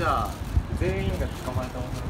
じゃあ全員が捕まえたもの